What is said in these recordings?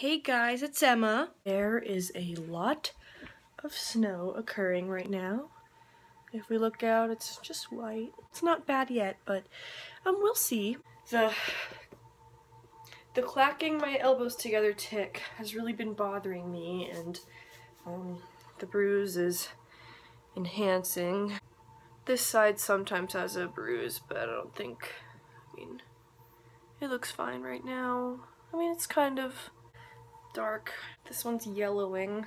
Hey guys, it's Emma. There is a lot of snow occurring right now. If we look out, it's just white. It's not bad yet, but um, we'll see. The the clacking my elbows together tic has really been bothering me, and um, the bruise is enhancing. This side sometimes has a bruise, but I don't think, I mean, it looks fine right now. I mean, it's kind of dark. This one's yellowing.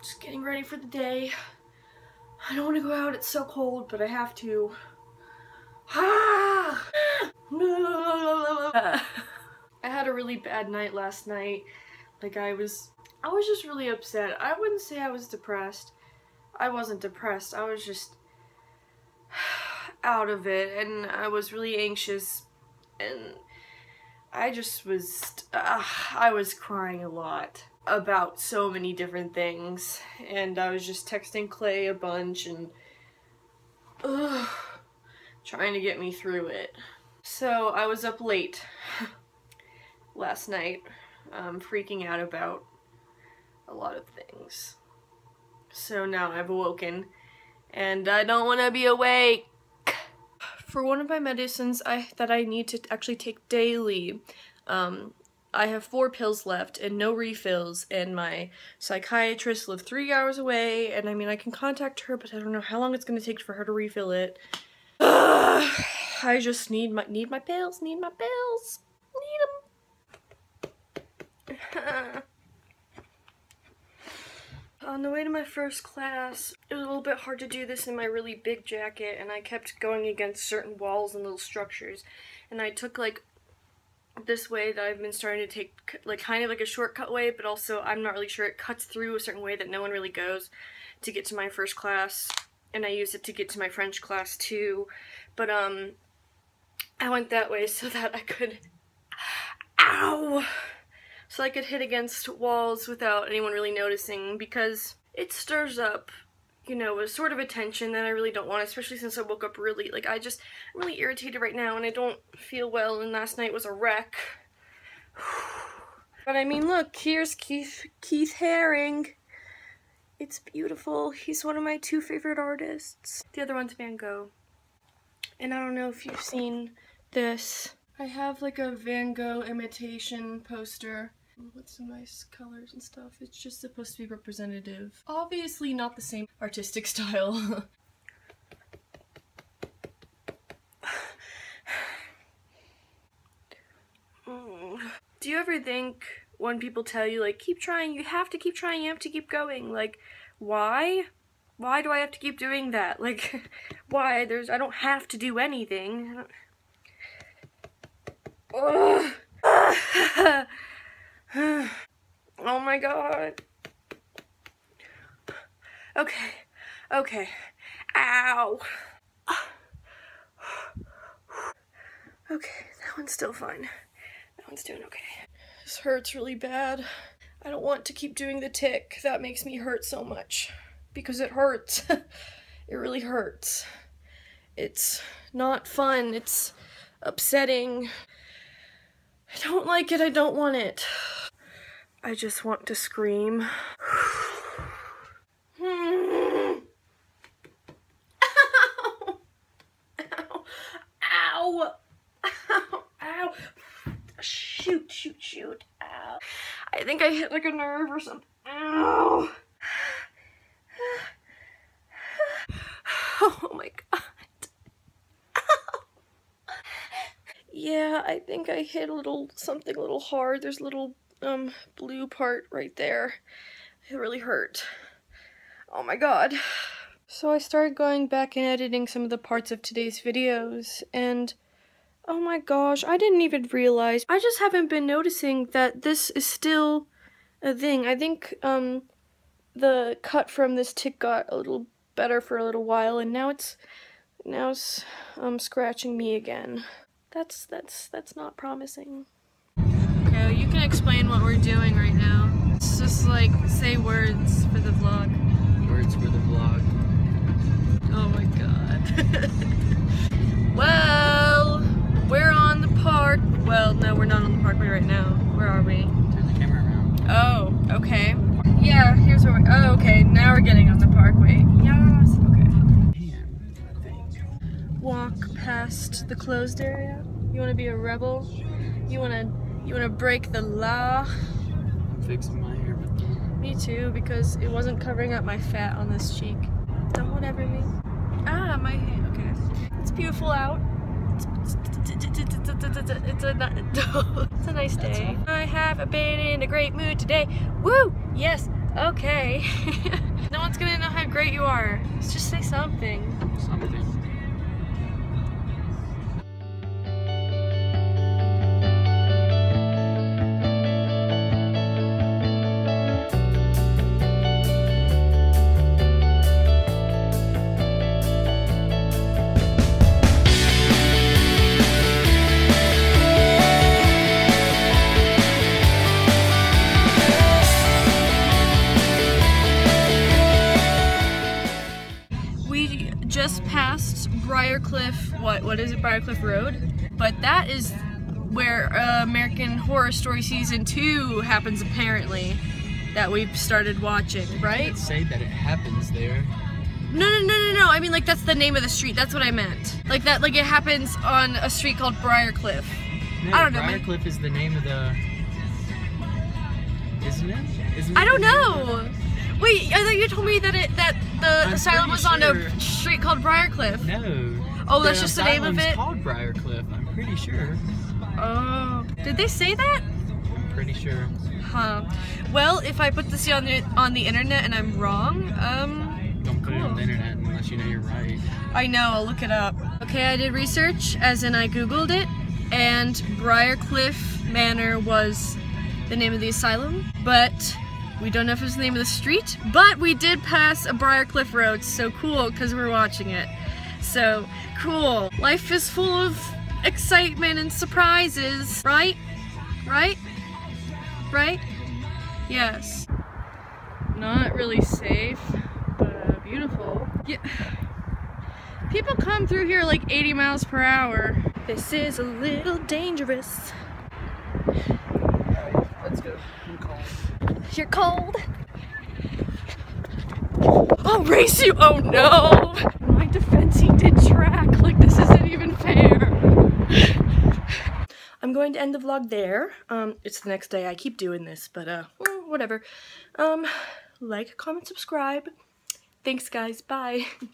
Just getting ready for the day. I don't want to go out, it's so cold, but I have to. Ah! I had a really bad night last night. Like I was, I was just really upset. I wouldn't say I was depressed. I wasn't depressed. I was just out of it and I was really anxious and I just was, uh, I was crying a lot about so many different things and I was just texting Clay a bunch and uh, trying to get me through it. So I was up late last night um, freaking out about a lot of things. So now I've awoken and I don't want to be awake for one of my medicines I that I need to actually take daily, um, I have four pills left and no refills, and my psychiatrist lives three hours away, and I mean, I can contact her, but I don't know how long it's going to take for her to refill it. I just need my need my pills, need my pills, need them. On the way to my first class, it was a little bit hard to do this in my really big jacket, and I kept going against certain walls and little structures. And I took like this way that I've been starting to take like kind of like a shortcut way, but also I'm not really sure it cuts through a certain way that no one really goes to get to my first class. And I use it to get to my French class too. But um I went that way so that I could ow so I could hit against walls without anyone really noticing because it stirs up you know, a sort of attention that I really don't want, especially since I woke up really, like, I just, I'm really irritated right now and I don't feel well and last night was a wreck. But I mean, look, here's Keith, Keith Haring. It's beautiful. He's one of my two favorite artists. The other one's Van Gogh. And I don't know if you've seen this. I have like a Van Gogh imitation poster with some nice colors and stuff. It's just supposed to be representative. Obviously not the same artistic style. Do you ever think when people tell you like keep trying, you have to keep trying, you have to keep going, like why? Why do I have to keep doing that? Like why? There's I don't have to do anything. Ugh. oh my god. Okay. Okay. Ow. Okay, that one's still fine. That one's doing okay. This hurts really bad. I don't want to keep doing the tic. That makes me hurt so much. Because it hurts. it really hurts. It's not fun. It's upsetting. I don't like it. I don't want it. I just want to scream. Ow! Ow! Ow! Ow! Shoot, shoot, shoot. Ow. I think I hit like a nerve or something. Ow! Oh my god. Yeah, I think I hit a little something a little hard. There's little um blue part right there. It really hurt. Oh my god. So I started going back and editing some of the parts of today's videos and oh my gosh, I didn't even realize. I just haven't been noticing that this is still a thing. I think um the cut from this tic got a little better for a little while and now it's now it's um scratching me again. That's that's that's not promising. You can explain what we're doing right now. It's just like say words for the vlog. Words for the vlog. Oh my god. well, we're on the park. Well, no, we're not on the parkway right now. Where are we? Turn the camera around. Oh, okay. Yeah, here's where we Oh, okay. Now we're getting on the parkway. Yes. Okay. Walk past the closed area. You want to be a rebel? You want to you want to break the law? I'm fixing my hair. Me too, because it wasn't covering up my fat on this cheek. Don't whatever me. Ah, my hair okay. It's beautiful out. It's, it's a it's a nice day. I have been in a great mood today. Woo! Yes. Okay. no one's gonna know how great you are. Let's just say something. Something. Briarcliff. What? What is it? Briarcliff Road. But that is where uh, American Horror Story season two happens. Apparently, that we've started watching. Right? Say that it happens there. No, no, no, no, no. I mean, like that's the name of the street. That's what I meant. Like that. Like it happens on a street called Briarcliff. No, I don't know, man. Briarcliff is the name of the. Isn't it? Isn't I don't know. Wait, I thought you told me that it that the I'm asylum was on sure- a street called Briarcliff. No. Oh, that's just the name of it? called Briarcliff. I'm pretty sure. Oh, did they say that? I'm pretty sure. Huh. Well, if I put this on the on the internet and I'm wrong, um, Don't put it on the internet unless you know you're right. I know. I'll look it up. Okay, I did research, as in I googled it, and Briarcliff Manor was the name of the asylum, but we don't know if it's the name of the street. But we did pass a Briarcliff Road, so cool because we're watching it. So cool. Life is full of excitement and surprises, right? Right? Right? Yes. Not really safe, but uh, beautiful. Yeah. People come through here like 80 miles per hour. This is a little dangerous. Let's go. I'm cold. You're cold. I'll race you! Oh no! My defense, he did track. Like, this isn't even fair. I'm going to end the vlog there. Um, it's the next day. I keep doing this, but uh, whatever. Um, like, comment, subscribe. Thanks, guys. Bye.